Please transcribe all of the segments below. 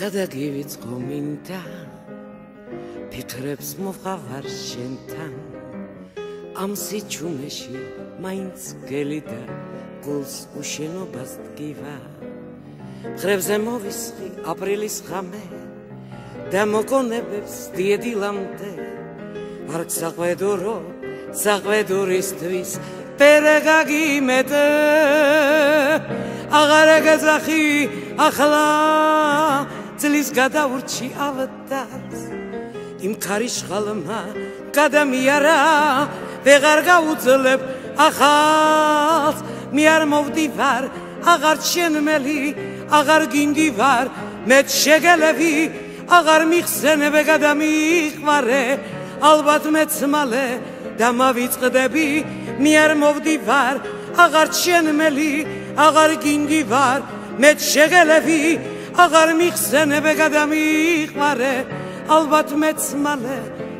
გადაგივიწყო მინდა ფიქრებს მოხავარ შენთან. ამ სიჩუმეში მაინც გელიდა გულს უშენობას დგივა. ხრებზე მოვისხი აპრილის ხამე და მოგონებებს დიედილამდე. არ საყვედურო საყვედურისთვის პერე გაგიმეტე. აღარ გაზახი ახლა წლის გადაურჩი ავდას. იმ ქარიშხალმა გადამიარა ვეღარ გაუძლებ ახალს. მე არ მოვდივარ აღარ ჩემელი აღარ გინდივარ. მე შეგელები აღარ მიხსენებ გადამიყვარე. ალბათ მეც მალე დამავიწყდები. მე არ მოვდივარ აღარ შენმელი აღარ გინდი ვარ. მე შეგელევი აღარ მიხსენებ გადამიყვარე. ალბათ მეც მალე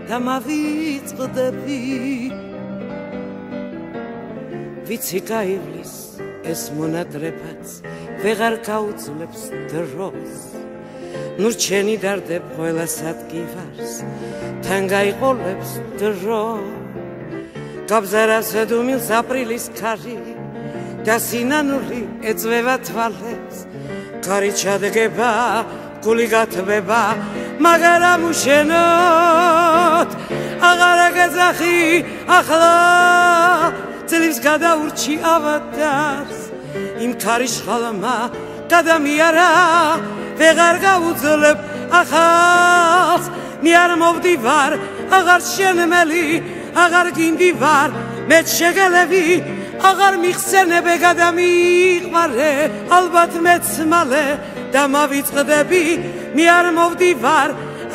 დამავიწყდები. ვიცი გაივლის ეს მონატრებაც ვეღარ გაუძლებს დროს. ნუ ჩენი დარდებ ყველა სატკივარს თან გაიყოლებს დრო გაბზარას დუმილს აპრილის ქარი და სინანული ეწვევა თვალებს ქარი ჩადგება გული გათბება მაგრამ უშენოთ აღარ გაზახი ახლა წლებს გადაურჩი ავადარს. იმ ქარიშხალმა გადამიარა ვეღარ გაუძლებ ახალს. მე არ მოვდივარ აღარ შენმელი აღარ გინდივარ მე შეგელები აღარ მიხსენებ გადამიყვარე ალბათ მეც მალე და მავიწყდები მე არ მოვდივარ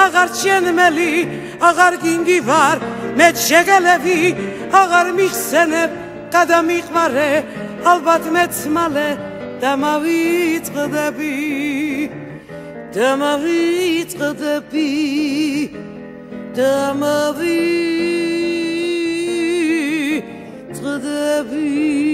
აღარ შენმელი აღარ გინდივარ მე შეგელები აღარ მიხსენებ გადამიყვარე ალბათ მეც მალე და მავიწყდები და მავიწყდები და მავიწყდები vu.